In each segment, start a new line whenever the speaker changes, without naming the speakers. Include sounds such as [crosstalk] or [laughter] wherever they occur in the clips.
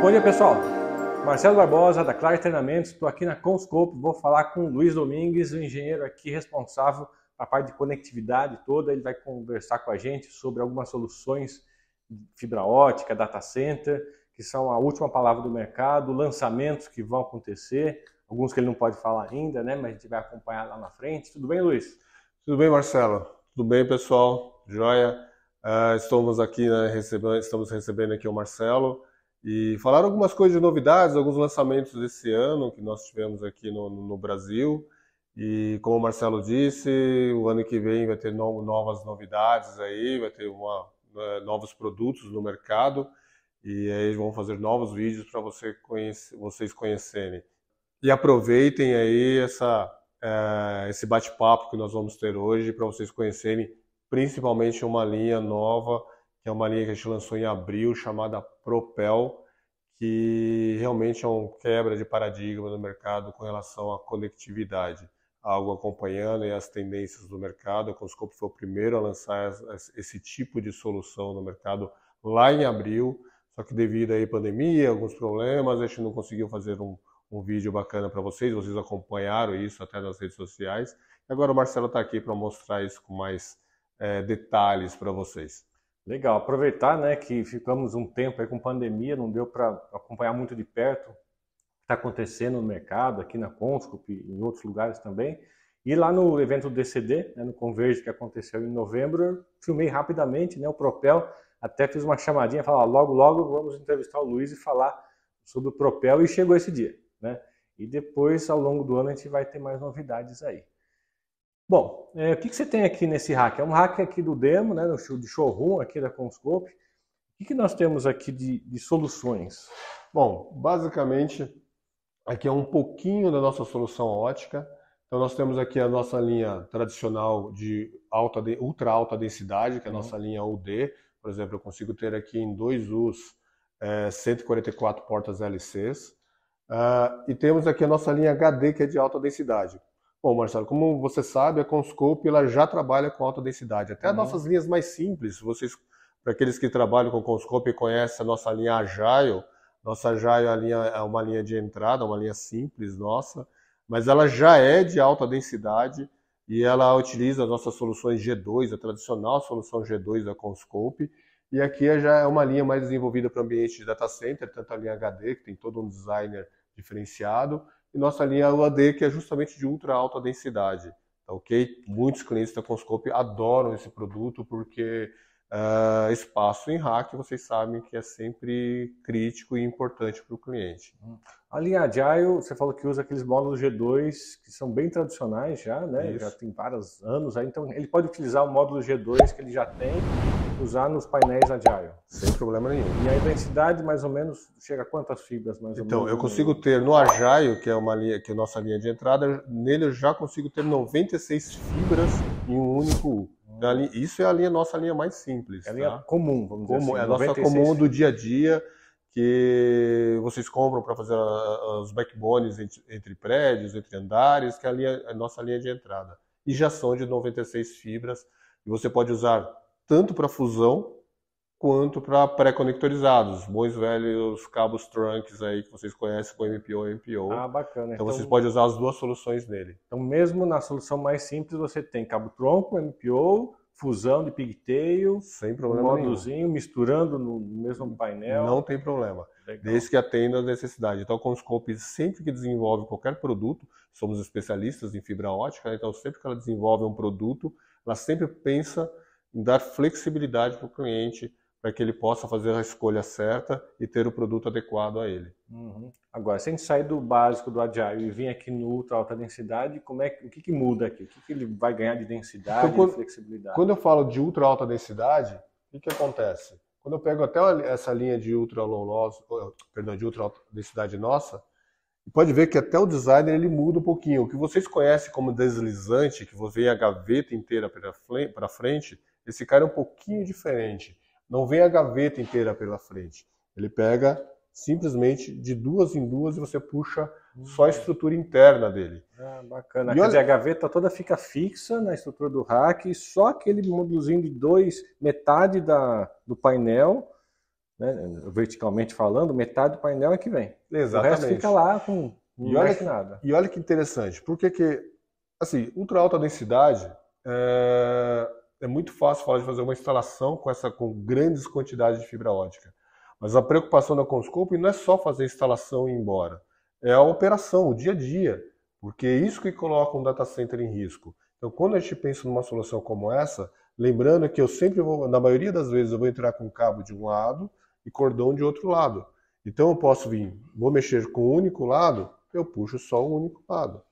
Bom dia, pessoal. Marcelo Barbosa, da Clare Treinamentos. Estou aqui na Conscope. Vou falar com o Luiz Domingues, o engenheiro aqui responsável a parte de conectividade toda. Ele vai conversar com a gente sobre algumas soluções de fibra ótica, data center, que são a última palavra do mercado, lançamentos que vão acontecer, alguns que ele não pode falar ainda, né? Mas a gente vai acompanhar lá na frente. Tudo bem, Luiz?
Tudo bem, Marcelo? Tudo bem, pessoal? Joia? Uh, estamos aqui, né, recebendo, estamos recebendo aqui o Marcelo e falar algumas coisas de novidades, alguns lançamentos desse ano que nós tivemos aqui no, no Brasil. E como o Marcelo disse, o ano que vem vai ter no, novas novidades aí, vai ter uma, né, novos produtos no mercado e aí vão fazer novos vídeos para você conhece, vocês conhecerem. E aproveitem aí essa, é, esse bate-papo que nós vamos ter hoje para vocês conhecerem principalmente uma linha nova, que é uma linha que a gente lançou em abril, chamada Propel, que realmente é um quebra de paradigma no mercado com relação à conectividade algo acompanhando as tendências do mercado. A Conscope foi o primeiro a lançar esse tipo de solução no mercado lá em abril, só que devido à pandemia, alguns problemas, a gente não conseguiu fazer um, um vídeo bacana para vocês, vocês acompanharam isso até nas redes sociais. Agora o Marcelo está aqui para mostrar isso com mais é, detalhes para vocês.
Legal, aproveitar né, que ficamos um tempo aí com pandemia, não deu para acompanhar muito de perto está acontecendo no mercado, aqui na Conscope e em outros lugares também. E lá no evento do DCD, né, no Converge, que aconteceu em novembro, eu filmei rapidamente né, o Propel, até fiz uma chamadinha, falar logo, logo vamos entrevistar o Luiz e falar sobre o Propel, e chegou esse dia. Né? E depois, ao longo do ano, a gente vai ter mais novidades aí. Bom, é, o que, que, você tem aqui nesse hack? É um hack aqui do demo, né, no show, de showroom aqui da Conscope. O que, que nós temos aqui de, de soluções?
Bom, basicamente Aqui é um pouquinho da nossa solução ótica. Então nós temos aqui a nossa linha tradicional de alta, de, ultra alta densidade, que é a uhum. nossa linha UD. Por exemplo, eu consigo ter aqui em dois U's é, 144 portas LCs. Uh, ah, e temos aqui a nossa linha HD, que é de alta densidade. Bom, Marcelo, como você sabe, a Conscope ela já trabalha com alta densidade. Até uhum. as nossas linhas mais simples, vocês, para aqueles que trabalham com Conscope e conhecem a nossa linha Agile, nossa Jaio é, linha, é uma linha de entrada, uma linha simples nossa, mas ela já é de alta densidade e ela utiliza as nossas soluções G2, a tradicional solução G2 da Conscope, e aqui já é uma linha mais desenvolvida para o ambiente de data center, tanto a linha HD, que tem todo um designer diferenciado, e nossa linha UAD, que é justamente de ultra alta densidade. Tá ok? Muitos clientes da Conscope adoram esse produto porque Uh, espaço em hack, vocês sabem que é sempre crítico e importante para o cliente.
Hum. A linha Agile, você falou que usa aqueles módulos G2 que são bem tradicionais já, né? Isso. Já tem vários anos aí, então ele pode utilizar o módulo G2 que ele já tem, usar nos painéis Agile.
Sem problema nenhum.
E a densidade mais ou menos chega a quantas fibras mais
então,
ou menos?
Então, eu consigo ter no Agile, que é uma linha, que é a nossa linha de entrada, nele eu já consigo ter 96 fibras em um único U. Isso é a linha, nossa linha mais simples.
É a linha tá? comum, vamos comum, dizer assim.
É a nossa comum do dia a dia que vocês compram para fazer os backbones entre, entre, prédios, entre andares, que é a, linha, a nossa linha de entrada. E já são de 96 fibras. E você pode usar tanto para fusão quanto para pré-conectorizados, bons velhos cabos trunks aí que vocês conhecem com MPO e MPO.
Ah, bacana.
Então, então, vocês podem usar as duas soluções nele.
Então mesmo na solução mais simples você tem cabo tronco, MPO, fusão de pigtail,
sem problema
módulozinho, misturando no mesmo painel.
Não tem problema. Legal. Desde que atenda a necessidade. Então, com os Conscope, sempre que desenvolve qualquer produto, somos especialistas em fibra ótica, né? então sempre que ela desenvolve um produto, ela sempre pensa em dar flexibilidade para o cliente para que ele possa fazer a escolha certa e ter o produto adequado a ele.
Uhum. Agora, se a gente sair do básico do Agile e vir aqui no ultra alta densidade, como é, o que, que muda aqui? O que, que ele vai ganhar de densidade então,
quando,
e flexibilidade?
Quando eu falo de ultra alta densidade, o que, que acontece? Quando eu pego até essa linha de ultra low loss, perdão, de ultra alta densidade nossa, pode ver que até o designer ele muda um pouquinho. O que vocês conhecem como deslizante, que vem a gaveta inteira para frente, esse cara é um pouquinho diferente. Não vem a gaveta inteira pela frente. Ele pega simplesmente de duas em duas e você puxa só a estrutura interna dele.
Ah, bacana. E Quer olha... dizer, a gaveta toda fica fixa na estrutura do rack, só aquele módulozinho de dois, metade da, do painel, né, verticalmente falando, metade do painel é que vem.
Exatamente.
O resto fica lá com não
e olha
que nada.
E olha que interessante, porque que, assim, ultra alta densidade é, é muito fácil falar de fazer uma instalação com essa com grandes quantidades de fibra ótica. Mas a preocupação da Conscope não é só fazer a instalação e ir embora, é a operação, o dia a dia, porque é isso que coloca um data center em risco. Então, quando a gente pensa numa solução como essa, lembrando que eu sempre vou, na maioria das vezes, eu vou entrar com cabo de um lado e cordão de outro lado. Então, eu posso vir, vou mexer com um único lado, eu puxo só um único lado.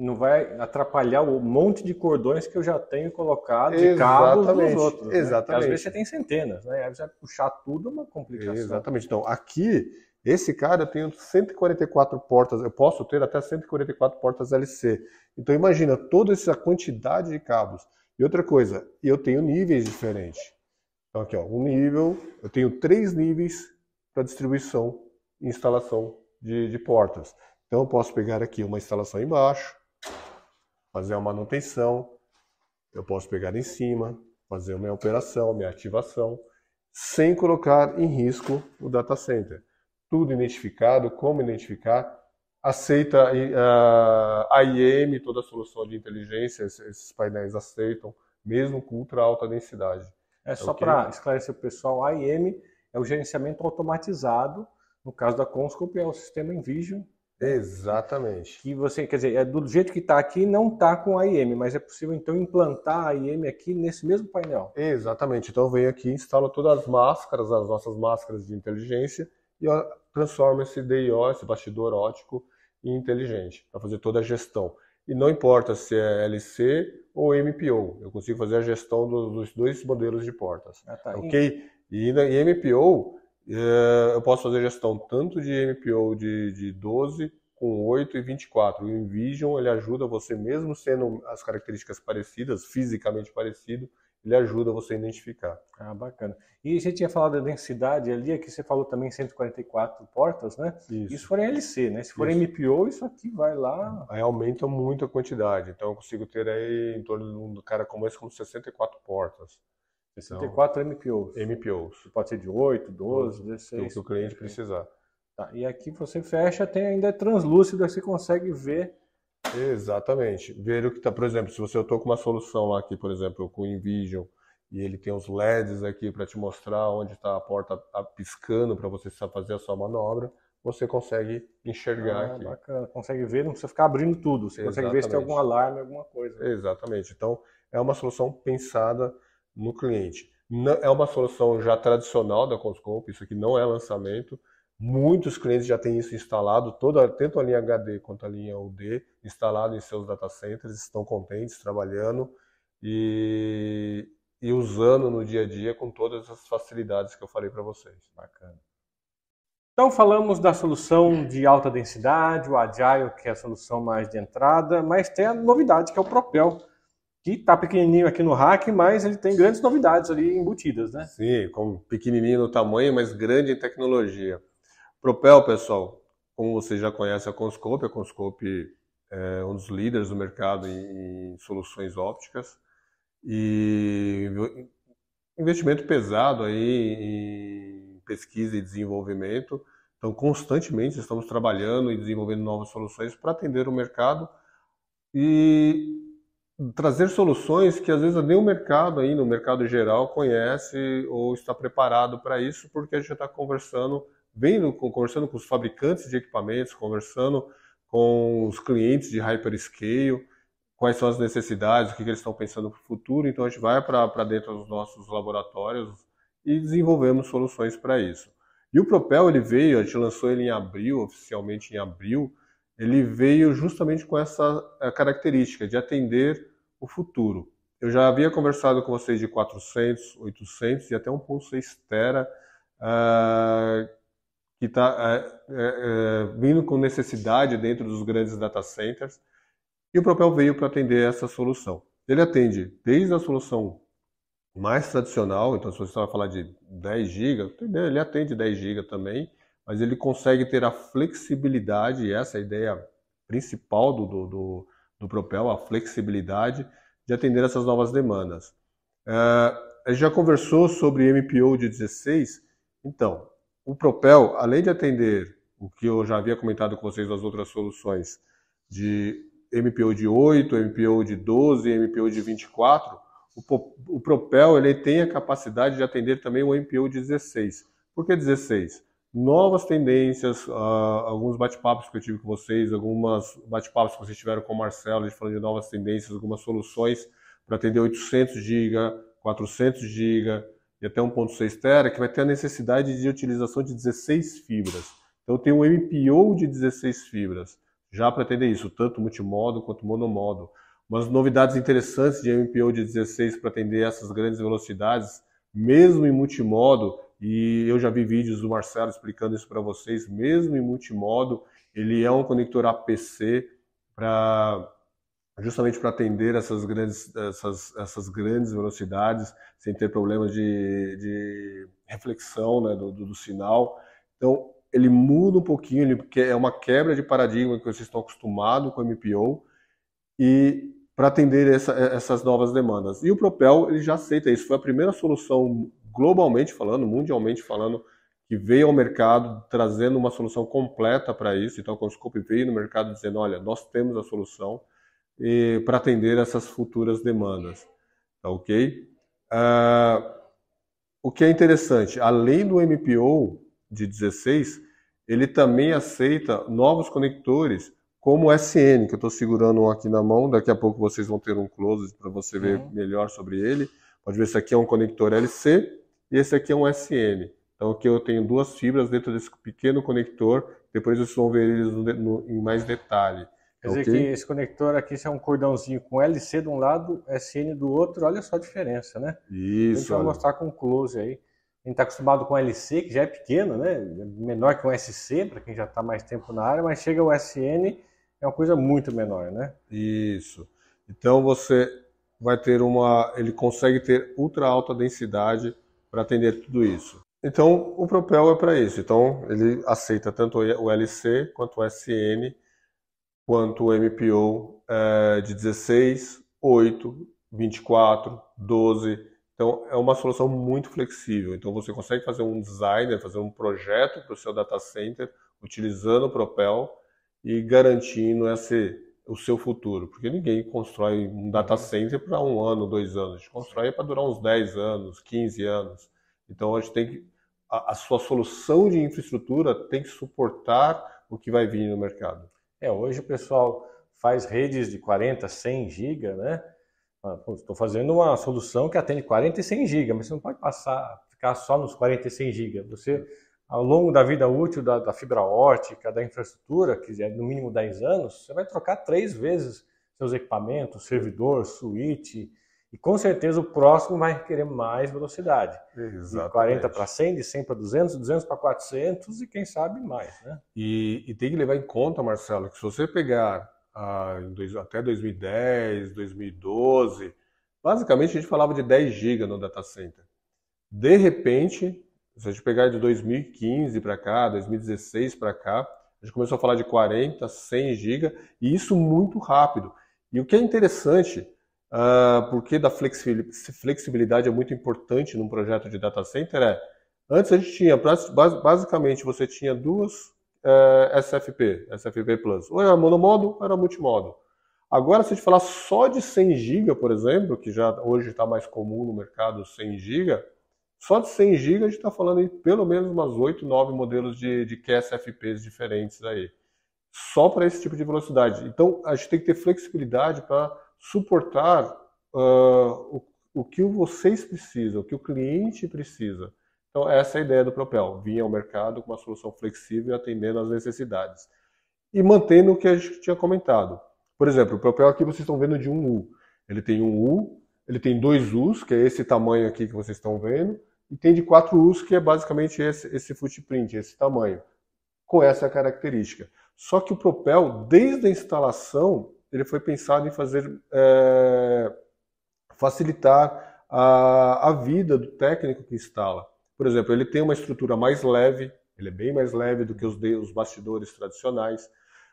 Não vai atrapalhar o monte de cordões que eu já tenho colocado de cabos dos outros.
Né? Exatamente.
Às vezes você tem centenas, né? Aí você vai puxar tudo é uma complicação.
Exatamente. Então, aqui, esse cara eu tenho 144 portas, eu posso ter até 144 portas LC. Então, imagina toda essa quantidade de cabos. E outra coisa, eu tenho níveis diferentes. Então, aqui, ó, um nível, eu tenho três níveis para distribuição e instalação de, de portas. Então eu posso pegar aqui uma instalação embaixo, fazer a manutenção, eu posso pegar em cima, fazer a minha operação, minha ativação, sem colocar em risco o data center. Tudo identificado, como identificar, aceita a IEM, toda a solução de inteligência, esses painéis aceitam, mesmo com ultra alta densidade.
É só okay? para esclarecer o pessoal, a IEM é o gerenciamento automatizado no caso da Conscope é o sistema Envision.
Exatamente.
Que você, quer dizer, é do jeito que está aqui, não está com a IM, mas é possível então implantar a IM aqui nesse mesmo painel.
Exatamente. Então vem aqui, instala todas as máscaras, as nossas máscaras de inteligência e transforma esse DIO, esse bastidor ótico, em inteligente, para fazer toda a gestão. E não importa se é LC ou MPO, eu consigo fazer a gestão dos dois modelos de portas. Ah, tá. Ok? E na MPO eu posso fazer gestão tanto de MPO de, de 12 com 8 e 24. O Envision ele ajuda você, mesmo sendo as características parecidas, fisicamente parecido, ele ajuda você a identificar.
Ah, bacana. E você tinha falado da densidade ali, aqui você falou também 144 portas, né? Isso. Isso for LC, né? Se for isso. MPO, isso aqui vai lá.
Aí aumenta muito a quantidade. Então eu consigo ter aí em torno de um cara como esse, como 64 portas.
64 MPOs.
MPOs.
Pode ser de 8, 12, 16.
O que o cliente precisar.
Tá, e aqui você fecha, tem ainda translúcido, aí você consegue ver.
Exatamente. Ver o que está, por exemplo, se você eu estou com uma solução lá aqui, por exemplo, com o InVision, e ele tem os LEDs aqui para te mostrar onde está a porta piscando para você fazer a sua manobra, você consegue enxergar ah, aqui.
Bacana, consegue ver, não precisa ficar abrindo tudo, você Exatamente. consegue ver se tem algum alarme, alguma coisa.
Exatamente. Então, é uma solução pensada no cliente. é uma solução já tradicional da Conscope, isso aqui não é lançamento. Muitos clientes já têm isso instalado, toda, tanto a linha HD quanto a linha UD, instalado em seus data centers, estão contentes, trabalhando e, e usando no dia a dia com todas as facilidades que eu falei para vocês.
Bacana. Então falamos da solução de alta densidade, o Agile, que é a solução mais de entrada, mas tem a novidade que é o Propel, que está pequenininho aqui no rack, mas ele tem grandes novidades ali embutidas, né?
Sim, como pequenininho no tamanho, mas grande em tecnologia. Propel, pessoal, como você já conhece a Conscope, a Conscope é um dos líderes do mercado em, em soluções ópticas e investimento pesado aí em pesquisa e desenvolvimento. Então, constantemente estamos trabalhando e desenvolvendo novas soluções para atender o mercado e trazer soluções que às vezes nem o mercado aí, no mercado geral, conhece ou está preparado para isso, porque a gente está conversando, vendo, conversando com os fabricantes de equipamentos, conversando com os clientes de hyperscale, quais são as necessidades, o que, que eles estão pensando para o futuro. Então a gente vai para dentro dos nossos laboratórios e desenvolvemos soluções para isso. E o Propel ele veio, a gente lançou ele em abril, oficialmente em abril, ele veio justamente com essa eh, característica de atender o futuro. Eu já havia conversado com vocês de 400, 800 e até 1.6 tera, uh, que está uh, uh, vindo com necessidade dentro dos grandes data centers, e o Propel veio para atender essa solução. Ele atende desde a solução mais tradicional, então se você vai falar de 10 GB, ele atende 10 GB também, mas ele consegue ter a flexibilidade, essa é a ideia principal do, do, do, do Propel, a flexibilidade de atender essas novas demandas. É, a gente já conversou sobre MPO de 16. Então, o Propel, além de atender o que eu já havia comentado com vocês das outras soluções de MPO de 8, MPO de 12, MPO de 24, o, o Propel ele tem a capacidade de atender também o MPO de 16. Por que 16? Novas tendências, uh, alguns bate-papos que eu tive com vocês, algumas bate-papos que vocês tiveram com o Marcelo, a gente falando de novas tendências, algumas soluções para atender 800 GB, 400 GB e até 1.6 TB, que vai ter a necessidade de utilização de 16 fibras. Então tem um MPO de 16 fibras, já para atender isso, tanto multimodo quanto monomodo. Umas novidades interessantes de MPO de 16 para atender essas grandes velocidades, mesmo em multimodo, e eu já vi vídeos do Marcelo explicando isso para vocês, mesmo em multimodo, ele é um conector APC para justamente para atender essas grandes, essas, essas grandes velocidades, sem ter problemas de, de reflexão né, do, do, do, sinal. Então, ele muda um pouquinho, ele é uma quebra de paradigma que vocês estão acostumados com o MPO e para atender essa, essas novas demandas. E o Propel ele já aceita isso. Foi a primeira solução globalmente falando, mundialmente falando, que veio ao mercado trazendo uma solução completa para isso. Então, a Conscope veio no mercado dizendo, olha, nós temos a solução para atender essas futuras demandas. Tá ok? Uh, o que é interessante, além do MPO de 16, ele também aceita novos conectores, como o SN, que eu estou segurando um aqui na mão, daqui a pouco vocês vão ter um close para você ver uhum. melhor sobre ele. Pode ver, esse aqui é um conector LC e esse aqui é um SN. Então aqui eu tenho duas fibras dentro desse pequeno conector, depois vocês vão ver eles no, no, em mais detalhe.
Quer dizer okay. que esse conector aqui é um cordãozinho com LC de um lado, SN do outro, olha só a diferença, né?
Isso.
A gente vai olha. mostrar com close aí. A gente está acostumado com LC, que já é pequeno, né? Menor que um SC, para quem já está mais tempo na área, mas chega o SN, é uma coisa muito menor, né?
Isso. Então você vai ter uma. Ele consegue ter ultra alta densidade para atender tudo isso. Então o Propel é para isso. Então ele aceita tanto o LC quanto o SN quanto o MPO é, de 16, 8, 24, 12. Então, é uma solução muito flexível. Então, você consegue fazer um design, fazer um projeto para o seu data center utilizando o Propel e garantindo esse, o seu futuro. Porque ninguém constrói um data center para um ano, dois anos. A gente constrói para durar uns 10 anos, 15 anos. Então, a gente tem que. A, a sua solução de infraestrutura tem que suportar o que vai vir no mercado.
É, hoje o pessoal faz redes de 40, 100 GB, né? Estou ah, fazendo uma solução que atende 40 e 100 GB, mas você não pode passar, ficar só nos 40 e 100 GB. Você, ao longo da vida útil da, da, fibra ótica, da infraestrutura, que é no mínimo 10 anos, você vai trocar três vezes seus equipamentos, servidor, switch, e com certeza o próximo vai requerer mais velocidade. Exatamente. De 40 para 100, de 100 para 200, 200 para 400 e quem sabe mais. Né?
E, e tem que levar em conta, Marcelo, que se você pegar ah, dois, até 2010, 2012, basicamente a gente falava de 10 GB no data center. De repente, se a gente pegar de 2015 para cá, 2016 para cá, a gente começou a falar de 40, 100 GB, e isso muito rápido. E o que é interessante uh, porque da flexibilidade é muito importante num projeto de data center é, antes a gente tinha, basicamente você tinha duas uh, eh, SFP, SFP Plus, ou era monomodo ou era multimodo. Agora, se a gente falar só de 100 GB, por exemplo, que já hoje está mais comum no mercado 100 GB, só de 100 GB a gente está falando em pelo menos umas 8, 9 modelos de, de QSFPs diferentes aí. Só para esse tipo de velocidade. Então, a gente tem que ter flexibilidade para suportar uh, o, o que vocês precisam, o que o cliente precisa. Então, essa é a ideia do Propel, vir ao mercado com uma solução flexível atendendo às necessidades. E mantendo o que a gente tinha comentado. Por exemplo, o Propel aqui vocês estão vendo de um U. Ele tem um U, ele tem dois U's, que é esse tamanho aqui que vocês estão vendo, e tem de quatro U's, que é basicamente esse, esse footprint, esse tamanho, com essa característica. Só que o Propel, desde a instalação, ele foi pensado em fazer é, facilitar a, a vida do técnico que instala. Por exemplo, ele tem uma estrutura mais leve, ele é bem mais leve do que os, os bastidores tradicionais.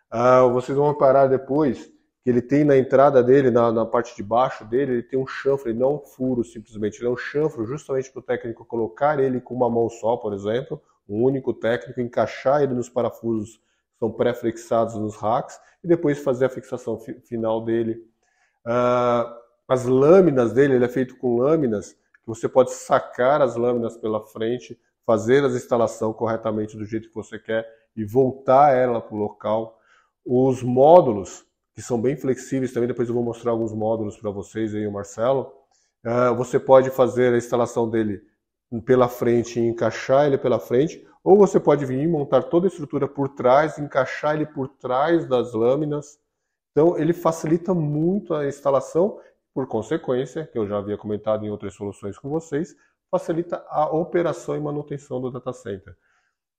Ah, vocês vão reparar depois que ele tem na entrada dele, na, na parte de baixo dele, ele tem um chanfro, ele não é um furo simplesmente, ele é um chanfro justamente para o técnico colocar ele com uma mão só, por exemplo, um único técnico, encaixar ele nos parafusos que são pré-fixados nos racks e depois fazer a fixação fi final dele. Uh, as lâminas dele, ele é feito com lâminas, que você pode sacar as lâminas pela frente, fazer a instalação corretamente do jeito que você quer e voltar ela para o local. Os módulos, que são bem flexíveis também, depois eu vou mostrar alguns módulos para vocês aí, o Marcelo. Uh, você pode fazer a instalação dele pela frente e encaixar ele pela frente, ou você pode vir e montar toda a estrutura por trás, encaixar ele por trás das lâminas. Então ele facilita muito a instalação, por consequência, que eu já havia comentado em outras soluções com vocês, facilita a operação e manutenção do data center.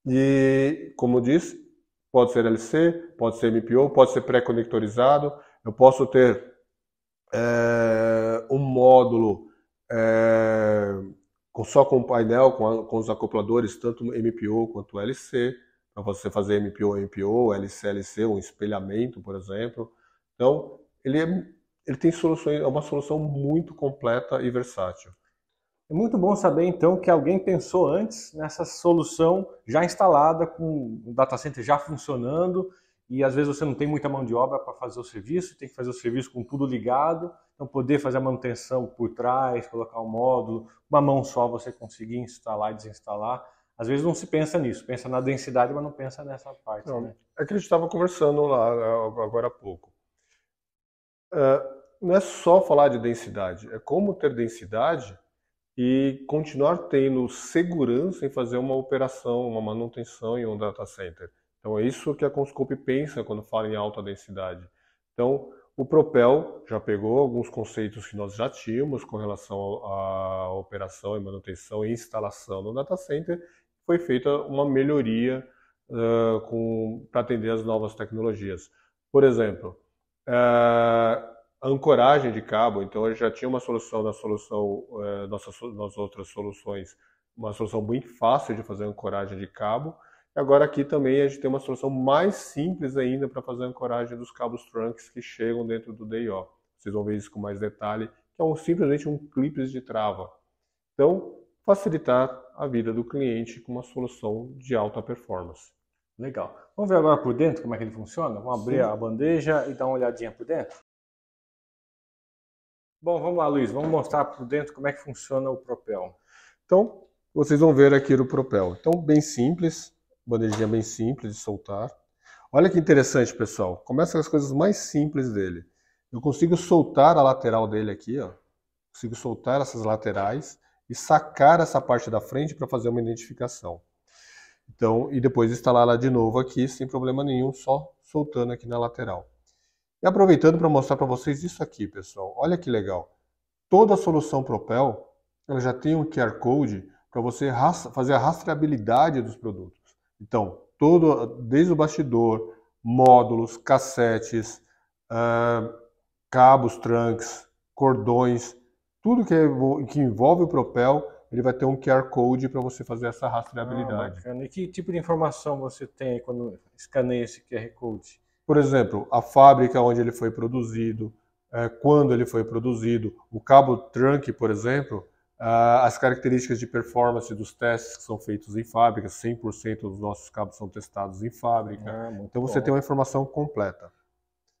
E, como eu disse, pode ser LC, pode ser MPO, pode ser pré-conectorizado. Eu posso ter é, um módulo é, só com painel, com, a, com, os acopladores, tanto MPO quanto LC, para você fazer MPO, MPO, LC, LC, um espelhamento, por exemplo. Então, ele, é, ele tem soluções, é uma solução muito completa e versátil.
É muito bom saber então que alguém pensou antes nessa solução já instalada, com o data center já funcionando, e às vezes você não tem muita mão de obra para fazer o serviço, tem que fazer o serviço com tudo ligado, então poder fazer a manutenção por trás, colocar um módulo, uma mão só você conseguir instalar e desinstalar. Às vezes não se pensa nisso, pensa na densidade, mas não pensa nessa parte. Não, né?
É que a gente estava conversando lá agora há pouco. É, não é só falar de densidade, é como ter densidade e continuar tendo segurança em fazer uma operação, uma manutenção em um data center. Então é isso que a Conscope pensa quando fala em alta densidade. Então o Propel já pegou alguns conceitos que nós já tínhamos com relação à operação e manutenção e instalação no data center. Foi feita uma melhoria uh, para atender as novas tecnologias. Por exemplo, uh, ancoragem de cabo. Então, já tinha uma solução na solução, é, nossas, nas outras soluções, uma solução muito fácil de fazer ancoragem de cabo. E agora aqui também a gente tem uma solução mais simples ainda para fazer a ancoragem dos cabos trunks que chegam dentro do DIO. Vocês vão ver isso com mais detalhe, que é um, simplesmente um clipe de trava. Então, facilitar a vida do cliente com uma solução de alta performance.
Legal. Vamos ver agora por dentro como é que ele funciona? Vamos abrir Sim. a bandeja e dar uma olhadinha por dentro? Bom, vamos lá, Luiz, vamos mostrar por dentro como é que funciona o Propel.
Então, vocês vão ver aqui o Propel. Então, bem simples, bandejinha bem simples de soltar. Olha que interessante, pessoal. Começa com as coisas mais simples dele. Eu consigo soltar a lateral dele aqui, ó. Consigo soltar essas laterais e sacar essa parte da frente para fazer uma identificação. Então, e depois instalar ela de novo aqui sem problema nenhum, só soltando aqui na lateral. E aproveitando para mostrar para vocês isso aqui, pessoal. Olha que legal. Toda a solução Propel, ela já tem um QR Code para você fazer a rastreabilidade dos produtos. Então, todo, desde o bastidor, módulos, cassetes, uh, cabos, trunks, cordões, tudo que, é, que envolve o Propel, ele vai ter um QR Code para você fazer essa rastreabilidade.
Ah, e que tipo de informação você tem quando escaneia esse QR Code?
Por exemplo, a fábrica onde ele foi produzido, é, quando ele foi produzido, o cabo trunk, por exemplo, as características de performance dos testes que são feitos em fábrica, 100% dos nossos cabos são testados em fábrica. Ah, então você bom. tem uma informação completa.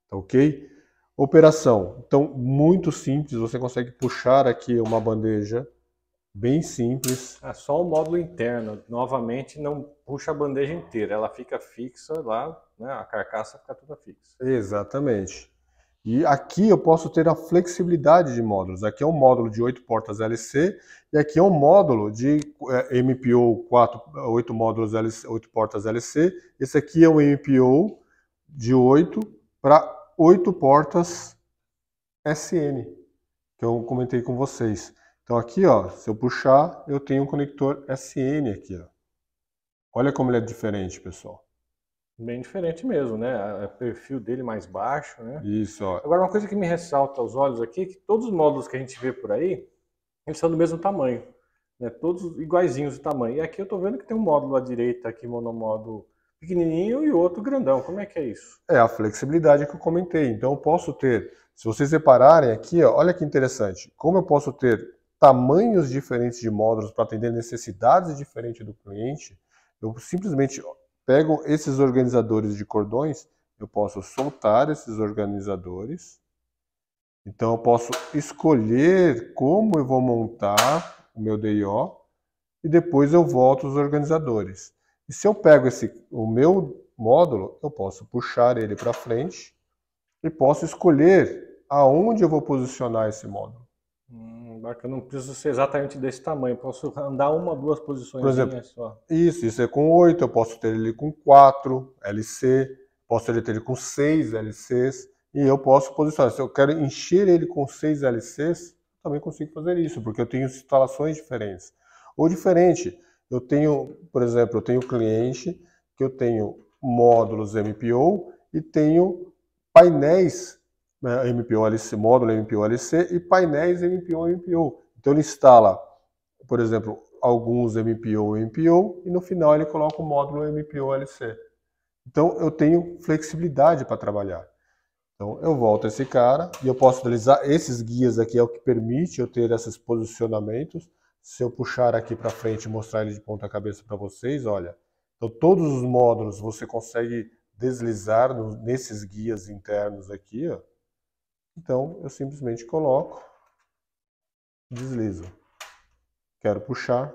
Tá ok? Operação. Então, muito simples, você consegue puxar aqui uma bandeja bem simples.
É só o módulo interno. Novamente, não puxa a bandeja inteira, ela fica fixa lá, né? a carcaça fica toda fixa.
Exatamente. E aqui eu posso ter a flexibilidade de módulos. Aqui é um módulo de 8 portas LC e aqui é um módulo de é, MPO 4, 8 módulos LC, 8 portas LC. Esse aqui é um MPO de 8 para 8 portas SN, que eu comentei com vocês. Então aqui, ó, se eu puxar, eu tenho um conector SN aqui, ó. Olha como ele é diferente, pessoal.
Bem diferente mesmo, né? O perfil dele mais baixo, né?
Isso, ó.
Agora, uma coisa que me ressalta aos olhos aqui é que todos os módulos que a gente vê por aí, eles são do mesmo tamanho, né? Todos iguaizinhos de tamanho. E aqui eu tô vendo que tem um módulo à direita aqui, monomódulo pequenininho e outro grandão. Como é que é isso?
É a flexibilidade que eu comentei. Então eu posso ter, se vocês repararem aqui, ó, olha que interessante, como eu posso ter tamanhos diferentes de módulos para atender necessidades diferentes do cliente, eu simplesmente pego esses organizadores de cordões, eu posso soltar esses organizadores. Então eu posso escolher como eu vou montar o meu DIO e depois eu volto os organizadores. E se eu pego esse, o meu módulo, eu posso puxar ele para frente e posso escolher aonde eu vou posicionar esse módulo.
Bacana, não precisa ser exatamente desse tamanho, posso andar uma, duas posições
Por exemplo, só. Isso, isso é com 8, eu posso ter ele com 4 LC, posso ter ele com 6 LCs, e eu posso posicionar. Se eu quero encher ele com 6 LCs, também consigo fazer isso, porque eu tenho instalações diferentes. Ou diferente, eu tenho, por exemplo, eu tenho cliente que eu tenho módulos MPO e tenho painéis né, MPO-LC, módulo MPO-LC e painéis MPO-MPO. Então ele instala, por exemplo, alguns MPO-MPO e no final ele coloca o módulo MPO-LC. Então eu tenho flexibilidade para trabalhar. Então eu volto a esse cara e eu posso utilizar esses guias aqui, é o que permite eu ter esses posicionamentos. Se eu puxar aqui para frente e mostrar ele de ponta cabeça para vocês, olha, então todos os módulos você consegue deslizar nesses guias internos aqui, ó. Então eu simplesmente coloco, deslizo. Quero puxar,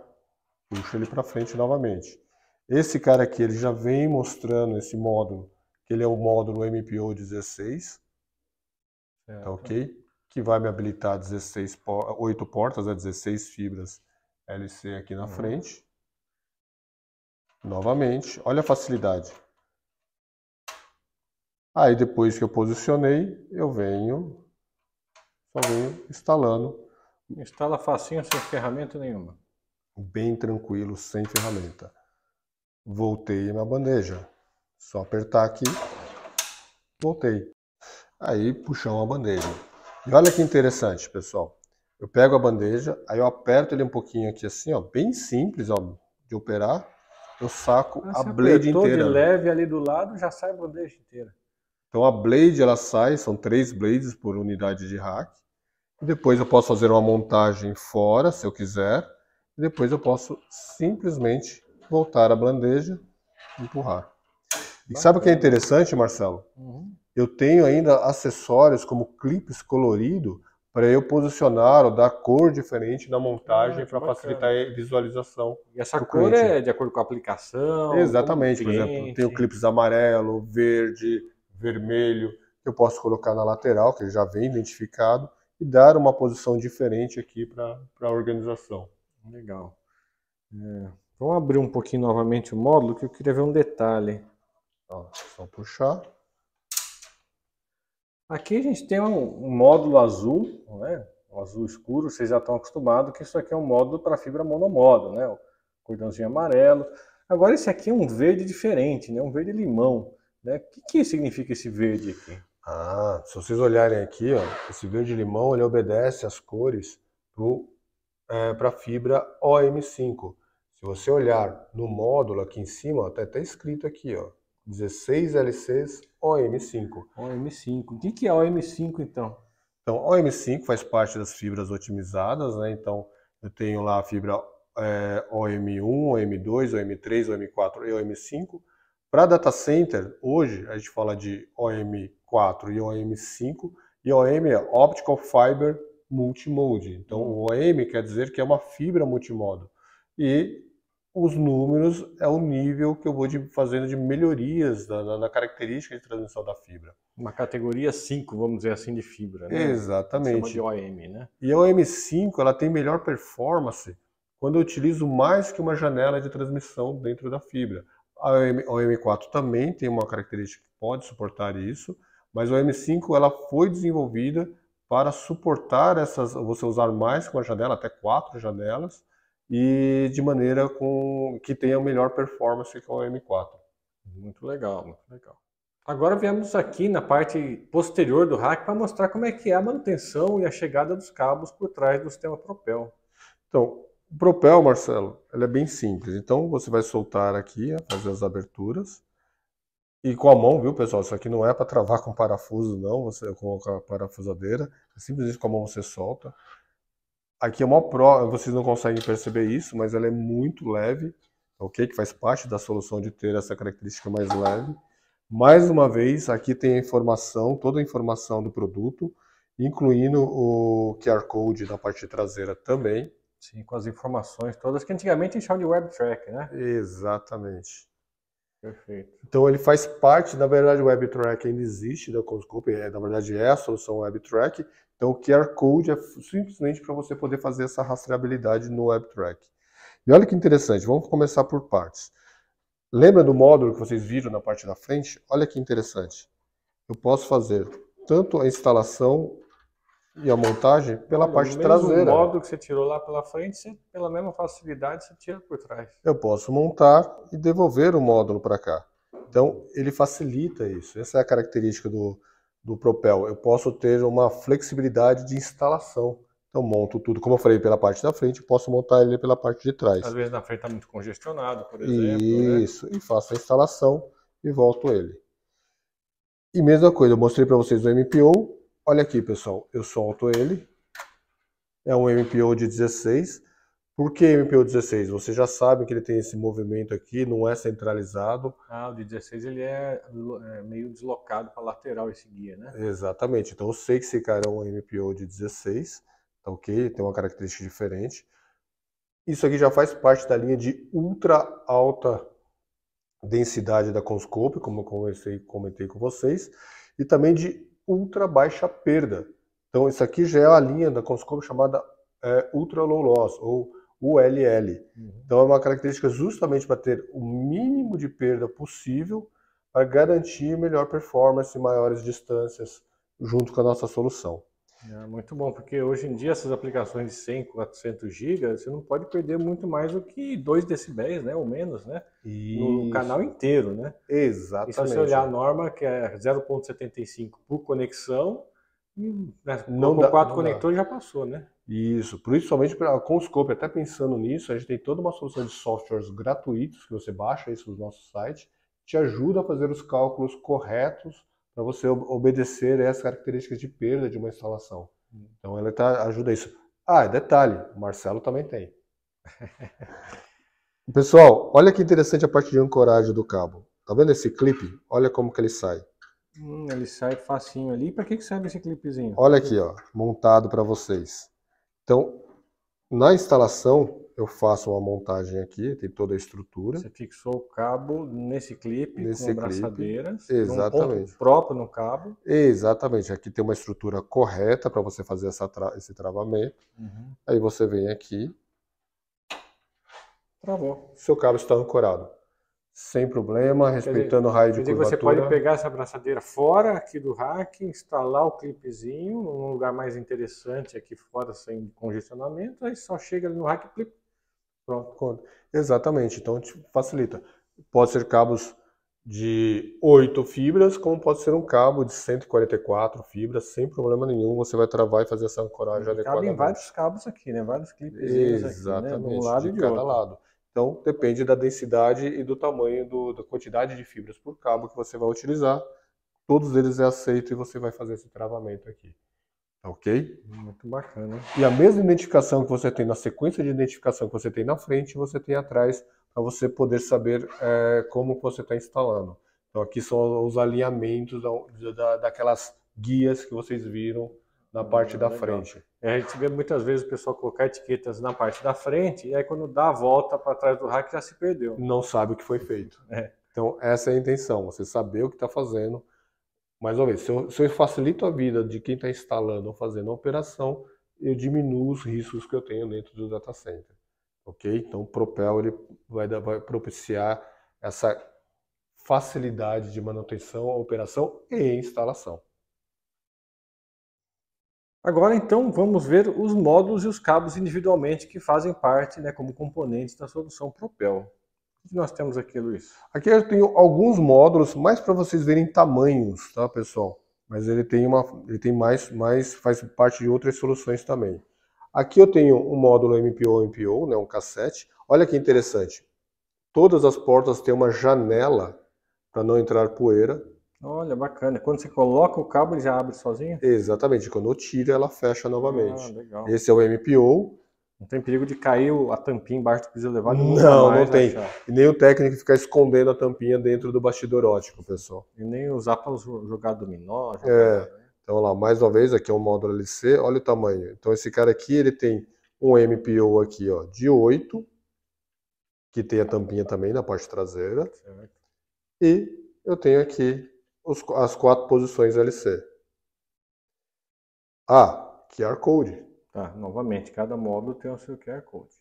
puxo ele para frente novamente. Esse cara aqui, ele já vem mostrando esse módulo, que ele é o módulo MPO 16, tá ok? que vai me habilitar 16 8 portas, né, 16 fibras LC aqui na uhum. frente. Novamente, olha a facilidade. Aí depois que eu posicionei, eu venho, só venho instalando.
Instala facinho, sem ferramenta nenhuma.
Bem tranquilo, sem ferramenta. Voltei na bandeja. Só apertar aqui, voltei. Aí puxar uma bandeja. E olha que interessante, pessoal. Eu pego a bandeja, aí eu aperto ele um pouquinho aqui assim, ó, bem simples, ó, de operar. Eu saco ah, a blade inteira.
de leve ali do lado, já sai a bandeja inteira.
Então a blade ela sai, são três blades por unidade de rack. E depois eu posso fazer uma montagem fora, se eu quiser. E depois eu posso simplesmente voltar a bandeja e empurrar. E sabe o que é interessante, Marcelo? Uhum. Eu tenho ainda acessórios como clipes colorido para eu posicionar ou dar cor diferente na montagem ah, para facilitar a visualização.
E essa cor cliente. é de acordo com a aplicação?
Exatamente, por exemplo, tenho clipes amarelo, verde, vermelho, que eu posso colocar na lateral, que já vem identificado, e dar uma posição diferente aqui para a organização.
Legal. É, vamos abrir um pouquinho novamente o módulo, que eu queria ver um detalhe.
Ó, só puxar.
Aqui a gente tem um, um módulo azul, né? um azul escuro, vocês já estão acostumados que isso aqui é um módulo para fibra monomodo, né? o cordãozinho amarelo. Agora esse aqui é um verde diferente, né? um verde limão. Né? O que, que significa esse verde aqui?
Ah, se vocês olharem aqui, ó, esse verde limão ele obedece às cores para é, a fibra OM5. Se você olhar no módulo aqui em cima, está até escrito aqui, ó, 16 LCs OM5.
OM5. O que é OM5 então?
Então, OM5 faz parte das fibras otimizadas, né? Então, eu tenho lá a fibra é, OM1, OM2, OM3, OM4 e OM5. Para data center, hoje a gente fala de OM4 e OM5, e OM é Optical Fiber Multimode. Então, o OM quer dizer que é uma fibra multimodo. E os números é o nível que eu vou de, fazendo de melhorias na, na, característica de transmissão da fibra.
Uma categoria 5, vamos dizer assim, de fibra, né?
Exatamente.
de OM, né?
E a OM5, ela tem melhor performance quando eu utilizo mais que uma janela de transmissão dentro da fibra. A OM4 também tem uma característica que pode suportar isso, mas a OM5 ela foi desenvolvida para suportar essas, você usar mais que uma janela, até quatro janelas, e de maneira com que tenha melhor performance que o M4.
Muito legal, muito legal. Agora viemos aqui na parte posterior do rack para mostrar como é que é a manutenção e a chegada dos cabos por trás do sistema Propel.
Então, o Propel, Marcelo, ele é bem simples. Então, você vai soltar aqui, fazer as aberturas. E com a mão, viu, pessoal? Isso aqui não é para travar com parafuso, não. Você coloca a parafusadeira. É simplesmente com a mão você solta. Aqui é uma pro, vocês não conseguem perceber isso, mas ela é muito leve, ok? Que faz parte da solução de ter essa característica mais leve. Mais uma vez, aqui tem a informação, toda a informação do produto, incluindo o QR Code na parte traseira também.
Sim, com as informações todas que antigamente a gente chama de web track, né?
Exatamente.
Perfeito.
Então ele faz parte, na verdade o web track ainda existe da Conscope, é, na verdade é a solução web track. Então o QR Code é simplesmente para você poder fazer essa rastreabilidade no web track. E olha que interessante, vamos começar por partes. Lembra do módulo que vocês viram na parte da frente? Olha que interessante. Eu posso fazer tanto a instalação e a montagem pela Olha, parte traseira.
O módulo que você tirou lá pela frente, você, pela mesma facilidade, você tira por trás.
Eu posso montar e devolver o módulo para cá. Então, ele facilita isso. Essa é a característica do, do Propel. Eu posso ter uma flexibilidade de instalação. Então, monto tudo, como eu falei, pela parte da frente, posso montar ele pela parte de trás.
Às vezes na frente está muito congestionado, por exemplo.
Né? Isso, né? e faço a instalação e volto ele. E mesma coisa, eu mostrei para vocês o MPO, Olha aqui, pessoal, eu solto ele. É um MPO de 16. Por que MPO 16? Você já sabe que ele tem esse movimento aqui, não é centralizado.
Ah, o de 16 ele é, é meio deslocado para lateral esse guia, né?
Exatamente. Então eu sei que esse cara é um MPO de 16, tá ok? Tem uma característica diferente. Isso aqui já faz parte da linha de ultra alta densidade da Conscope, como eu comecei, comentei com vocês, e também de ultra baixa perda. Então, isso aqui já é a linha da Conscope chamada é, Ultra Low Loss, ou ULL. Uhum. Então, é uma característica justamente para ter o mínimo de perda possível para garantir melhor performance e maiores distâncias junto com a nossa solução.
É muito bom, porque hoje em dia essas aplicações de 100, 400 GB, você não pode perder muito mais do que 2 decibéis, né, ou menos, né? Isso. No canal inteiro, né?
Exatamente. E
se você olhar a norma, que é 0.75 por conexão, né, não com quatro conectores já passou, né?
Isso, principalmente com o Scope, até pensando nisso, a gente tem toda uma solução de softwares gratuitos que você baixa isso no nosso site, te ajuda a fazer os cálculos corretos para você obedecer essas características de perda de uma instalação. Então ela tá, ajuda isso. Ah, detalhe, o Marcelo também tem. [laughs] Pessoal, olha que interessante a parte de ancoragem do cabo. Tá vendo esse clipe? Olha como que ele sai.
Hum, ele sai facinho ali. Para que, que serve esse clipezinho?
Olha aqui, ó, montado para vocês. Então, na instalação, eu faço uma montagem aqui, tem toda a estrutura.
Você fixou o cabo nesse clipe nesse com abraçadeiras,
exatamente.
Um próprio no cabo.
Exatamente, aqui tem uma estrutura correta para você fazer essa tra esse travamento. Uhum. Aí você vem aqui.
Travou.
Seu cabo está ancorado. Sem problema, respeitando o raio de curvatura.
Você pode pegar essa abraçadeira fora aqui do rack, instalar o clipezinho num lugar mais interessante aqui fora, sem congestionamento, aí só chega ali no rack, clipe,
Pronto. Exatamente, então facilita. Pode ser cabos de 8 fibras, como pode ser um cabo de 144 fibras, sem problema nenhum, você vai travar e fazer essa ancoragem adequada.
Cabem vários cabos aqui, né? Vários clipes
Exatamente, aqui, né? de, um lado de, de cada outro. lado. Então, depende da densidade e do tamanho, do, da quantidade de fibras por cabo que você vai utilizar. Todos eles é aceito e você vai fazer esse travamento aqui. Tá ok?
Muito bacana.
E a mesma identificação que você tem na sequência de identificação que você tem na frente, você tem atrás para você poder saber é, como você está instalando. Então aqui são os alinhamentos da, da, daquelas guias que vocês viram na parte da legal. frente.
É, a gente vê muitas vezes o pessoal colocar etiquetas na parte da frente e aí quando dá a volta para trás do rack já se perdeu.
Não sabe o que foi feito. É. Então essa é a intenção, você saber o que está fazendo mais uma vez, se eu, se eu facilito a vida de quem está instalando ou fazendo a operação, eu diminuo os riscos que eu tenho dentro do data center. Ok? Então o Propel ele vai, vai propiciar essa facilidade de manutenção, operação e instalação.
Agora então vamos ver os módulos e os cabos individualmente que fazem parte né, como componentes da solução Propel. O que nós temos aqui, Luiz?
Aqui eu tenho alguns módulos, mais para vocês verem tamanhos, tá, pessoal? Mas ele tem uma, ele tem mais, mais, faz parte de outras soluções também. Aqui eu tenho um módulo MPO MPO, né, um cassete. Olha que interessante. Todas as portas têm uma janela para não entrar poeira.
Olha, bacana. Quando você coloca o cabo, ele já abre sozinho?
Exatamente. Quando eu tiro, ela fecha novamente.
Ah, legal.
Esse é o MPO.
Não tem perigo de cair a tampinha embaixo do piso elevado?
Não, não tem.
achar.
E nem o técnico ficar escondendo a tampinha dentro do bastidor ótico, pessoal.
E nem usar para jogar dominó. jogar
É.
né?
Então, lá, mais uma vez, aqui é um módulo LC, olha o tamanho. Então, esse cara aqui, ele tem um MPO aqui, ó, de 8, que tem a tampinha também na parte traseira,
Certo.
e eu tenho aqui os- as quatro posições LC. Ah, QR Code.
Tá, novamente, cada módulo tem o seu QR Code.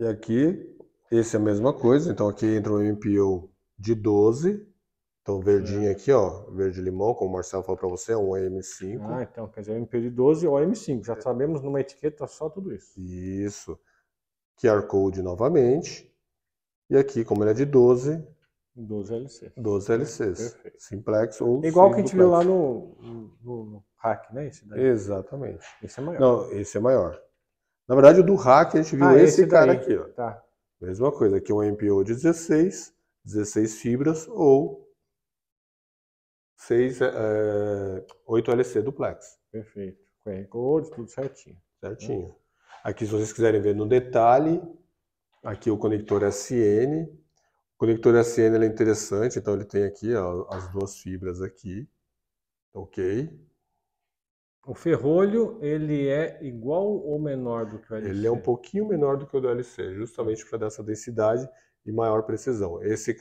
E aqui, esse é a mesma coisa, então aqui entra um MPO de 12, então verdinho aqui, ó, verde-limão, como o Marcelo falou para você, é um AM5.
Ah, então, quer dizer, o MP de 12 ou M5. Já sabemos numa etiqueta só tudo isso.
Isso. QR Code novamente. E aqui, como ele é de 12,
12 LC.
12 LCs.
Perfeito.
Simplex ou
Igual que a gente viu lá no, no, no hack, né? Esse daí.
Exatamente.
Esse é maior.
Não, esse é maior. Na verdade, o do hack a gente viu
Ah,
esse,
esse
cara aqui, ó.
Tá,
Mesma coisa, aqui um MPO de 16, 16 fibras ou 6, é, 8 LC duplex.
perfeito. QR Code, tudo certinho.
Certinho. Aqui, se vocês quiserem ver no detalhe, aqui o conector SN. Conector SN é interessante, então ele tem aqui ó, as duas fibras aqui. Ok.
O ferrolho, ele é igual ou menor do que o LC?
Ele é um pouquinho menor do que o do LC, justamente para dar essa densidade e maior precisão. Esse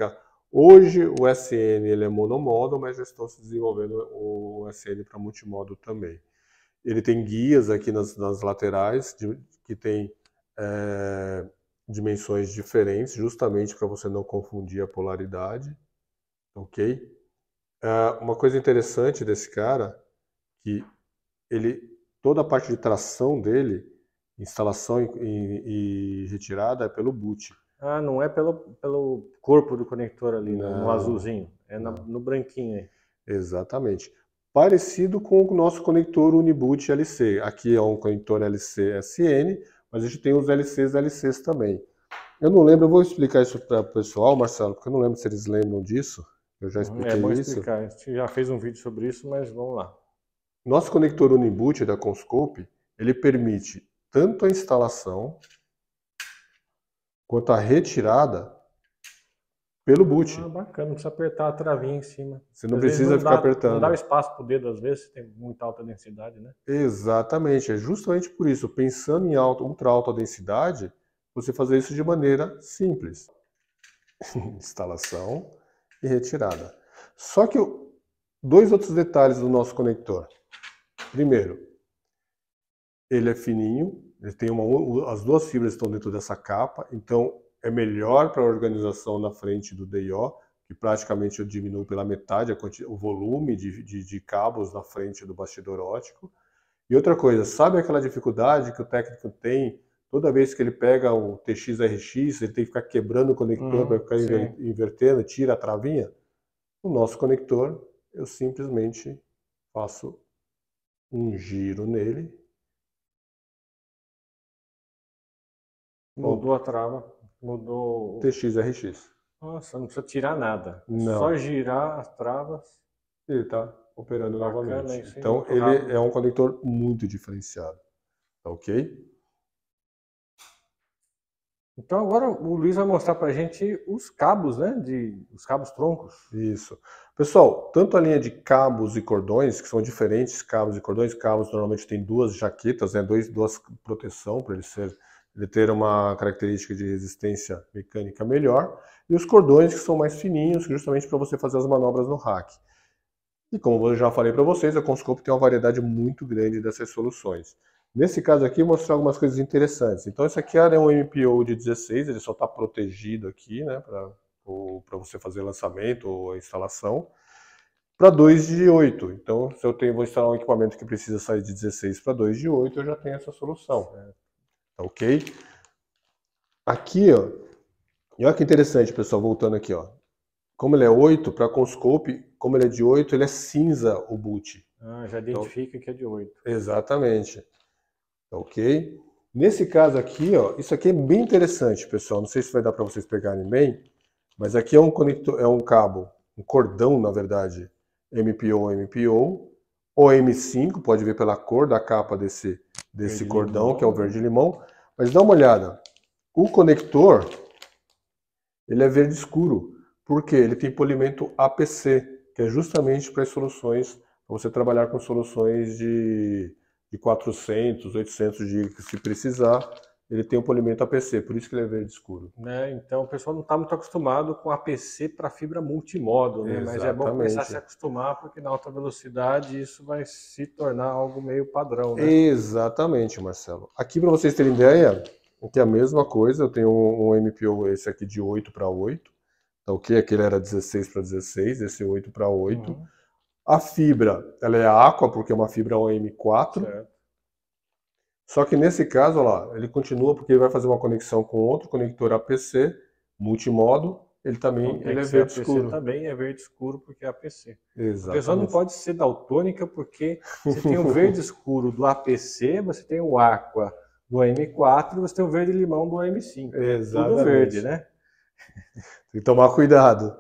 Hoje o SN ele é monomodo, mas já estão se desenvolvendo o SN para multimodo também. Ele tem guias aqui nas, nas laterais de- que tem é, dimensões diferentes, justamente para você não confundir a polaridade, ok? Ah, uma coisa interessante desse cara que ele toda a parte de tração dele, instalação e, e- e retirada é pelo boot.
Ah, não é pelo, pelo corpo do conector ali, né? no
Não.
azulzinho. É na- no branquinho aí.
Exatamente. Parecido com o nosso conector Uniboot LC. Aqui é um conector LC SN, mas a gente tem os LCs LCs também. Eu não lembro, eu vou explicar isso para o pessoal, Marcelo, porque eu não lembro se eles lembram disso. Eu já
É
expliquei
bom
isso.
explicar. A gente já fez um vídeo sobre isso, mas vamos lá.
Nosso conector Uniboot da Conscope, ele permite tanto a instalação quanto a retirada pelo boot.
Ah, bacana, não precisa apertar a travinha em cima.
Você não
Às
precisa ficar
dá,
apertando.
Não dá espaço pro dedo, às vezes, tem muita alta densidade, né?
Exatamente, é justamente por isso, pensando em alta, ultra alta densidade, você fazer isso de maneira simples. [laughs] Instalação e retirada. Só que o- dois outros detalhes do nosso conector. Primeiro, ele é fininho, ele tem uma, as duas fibras estão dentro dessa capa, então é melhor para a organização na frente do DIO, que praticamente eu diminuo pela metade o volume de, de- de cabos na frente do bastidor ótico. E outra coisa, sabe aquela dificuldade que o técnico tem toda vez que ele pega o TX-RX, ele tem que ficar quebrando o conector
Uhum,
para ficar inver- invertendo, tira a travinha? O nosso conector, eu simplesmente faço um giro nele,
Mudou a trava, mudou.
TX-RX.
Nossa, não precisa tirar nada.
Não.
Só girar as travas.
Ele está operando
Bacana
novamente. Então, ele
rápido.
é um conector muito diferenciado. Tá ok?
Então agora o Luiz vai mostrar pra gente os cabos, né? De, os cabos troncos.
Isso. Pessoal, tanto a linha de cabos e cordões, que são diferentes cabos e cordões, cabos normalmente tem duas jaquetas, né, dois, duas proteção para ele ser ele ter uma característica de resistência mecânica melhor, e os cordões que são mais fininhos, justamente para você fazer as manobras no rack. E como eu já falei para vocês, a Conscope tem uma variedade muito grande dessas soluções. Nesse caso aqui, vou mostrar algumas coisas interessantes. Então, esse aqui é um MPO de 16, ele só está protegido aqui, né, para você fazer lançamento ou instalação, para 2 de 8. Então, se eu tenho, vou instalar um equipamento que precisa sair de 16 para 2 de 8, eu já tenho essa solução. Tá ok? Aqui, ó, e olha que interessante, pessoal, voltando aqui, ó. Como ele é 8, para Conscope, como ele é de 8, ele é cinza o boot.
Ah, já identifica que é de 8.
Exatamente. Tá ok? Nesse caso aqui, ó, isso aqui é bem interessante, pessoal. Não sei se vai dar para vocês pegarem bem, Mas aqui é um conector, é um cabo, um cordão, na verdade, MPO, MPO, ou M5, pode ver pela cor da capa desse, desse cordão, limão. que é o verde limão. Mas dá uma olhada, o conector, ele é verde escuro, porque ele tem polimento APC, que é justamente para as soluções, para você trabalhar com soluções de, de 400, 800 GB se precisar, ele tem um polimento APC, por isso que ele é verde escuro.
Né? Então o pessoal não está muito acostumado com APC para fibra multimodo, né? mas é bom começar a se acostumar, porque na alta velocidade isso vai se tornar algo meio padrão. Né?
Exatamente, Marcelo. Aqui para vocês terem ideia, aqui é a mesma coisa, eu tenho um, um MPO esse aqui de 8 para 8, tá ok? Aquele era 16 para 16, esse 8 para 8. Uhum. A fibra, ela é aqua, porque é uma fibra OM4. Certo. Só que nesse caso, lá, ele continua porque ele vai fazer uma conexão com outro conector APC, multimodo, ele também
então,
ele é verde APC escuro.
também é verde escuro porque é APC.
Exatamente.
A pessoa não pode ser daltônica porque você tem o [laughs] verde escuro do APC, você tem o aqua do M4 e você tem o verde limão do M5.
Exatamente.
Tudo verde, né?
Tem que tomar cuidado.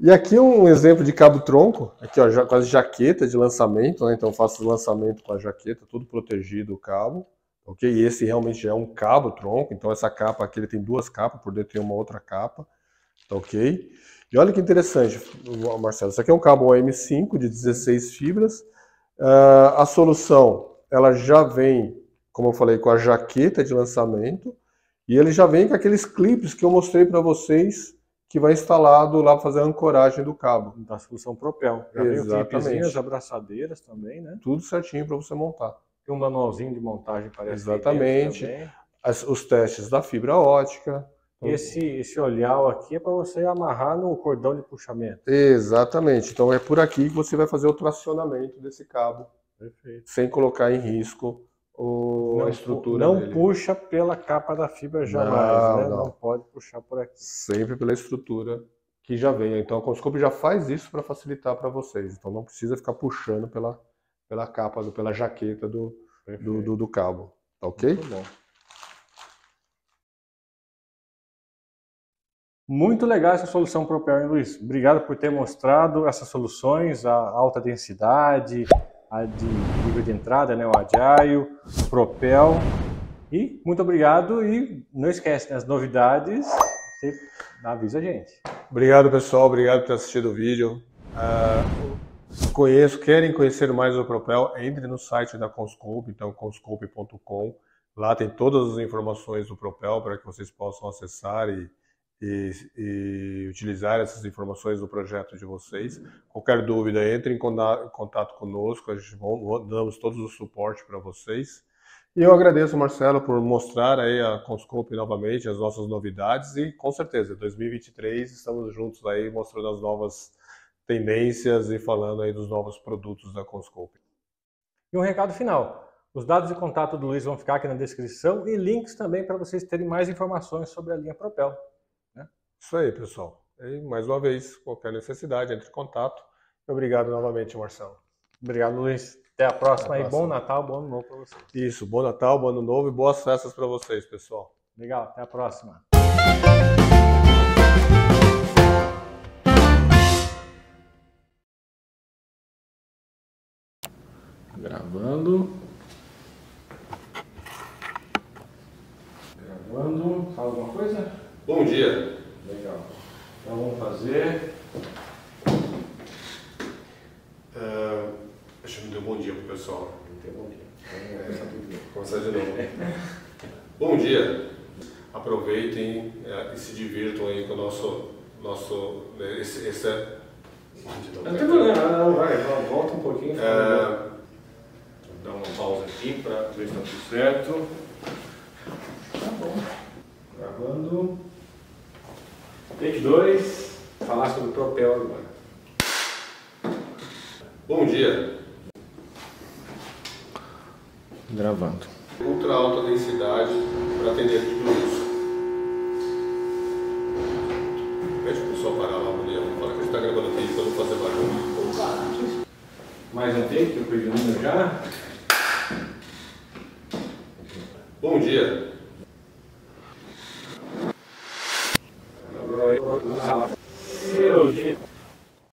E aqui um exemplo de cabo tronco, aqui ó, já, quase jaqueta de lançamento, né? então faço o lançamento com a jaqueta, tudo protegido o cabo, ok? E esse realmente já é um cabo tronco, então essa capa aqui ele tem duas capas, por dentro tem uma outra capa, tá ok? E olha que interessante, Marcelo, isso aqui é um cabo OM5 de 16 fibras, uh, a solução ela já vem, como eu falei, com a jaqueta de lançamento, e ele já vem com aqueles clipes que eu mostrei para vocês que vai instalado lá para fazer a ancoragem do cabo.
Da solução Propel. Já
Exatamente.
as abraçadeiras também, né?
Tudo certinho para você montar.
Tem um manualzinho de montagem, parece.
Exatamente. As, os testes da fibra ótica.
Esse, esse olhar aqui é para você amarrar no cordão de puxamento.
Exatamente. Então é por aqui que você vai fazer o tracionamento desse cabo.
Perfeito.
Sem colocar em risco o,
não,
a estrutura
Não
dele.
puxa pela capa da fibra jamais, não, né? Não. não. pode puxar por aqui.
Sempre pela estrutura que já vem. Então a Conscope já faz isso para facilitar para vocês. Então não precisa ficar puxando pela, pela capa, pela jaqueta do, do, do, do, cabo. Tá ok?
Muito bom. Muito legal essa solução Propel, hein, Luiz? Obrigado por ter mostrado essas soluções, a alta densidade, a de nível de entrada, né, o Agile, Propel. E muito obrigado e não esquece, né, as novidades, você avisa a gente.
Obrigado pessoal, obrigado por ter assistido o vídeo. Uh, conheço, querem conhecer mais o Propel, entre no site da Conscope, então conscope.com. Lá tem todas as informações do Propel para que vocês possam acessar e e, e, utilizar essas informações do projeto de vocês. Qualquer dúvida, entre em contato conosco, a gente damos todo o suporte para vocês. E eu agradeço, Marcelo, por mostrar aí a Conscope novamente, as nossas novidades e com certeza, 2023 estamos juntos aí mostrando as novas tendências e falando aí dos novos produtos da Conscope.
E um recado final. Os dados de contato do Luiz vão ficar aqui na descrição e links também para vocês terem mais informações sobre a linha Propel.
Isso aí, pessoal. E mais uma vez, qualquer necessidade, entre em contato. Obrigado novamente, Marcelo.
Obrigado, Luiz. Até a próxima Até a próxima. e bom Natal, bom ano novo para vocês.
Isso, bom Natal, bom ano novo e boas festas para vocês, pessoal.
Legal, até a próxima. Gravando. Gravando. Fala alguma coisa?
Bom dia.
Então vamos fazer.
Uh, deixa eu dar um bom dia pro pessoal.
bom dia. Vamos
começar de novo. bom dia. Aproveitem é, e se divirtam aí com o nosso. nosso né, esse, esse